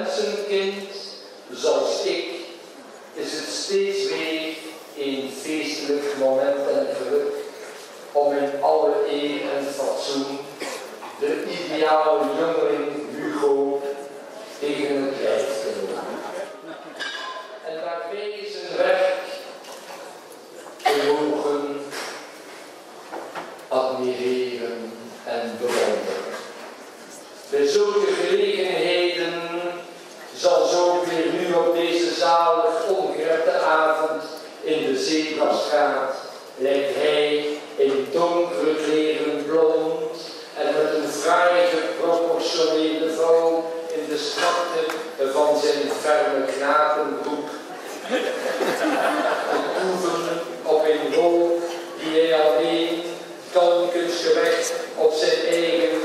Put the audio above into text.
Mensenkind, zoals ik, is het steeds weer een feestelijk moment en geluk om in alle eer en fatsoen de ideale jongeling Hugo tegen het lijf te lopen. En daarbij zijn werk te mogen admireren en bewonderen. Bij zulke gelegenheden Zebraststraat lijkt hij in donkere kleren blond en met een fraai geproportioneerde vrouw in de strakte van zijn ferme knapenbroek. Oefen op een rol die hij alleen kalmkens gerecht op zijn eigen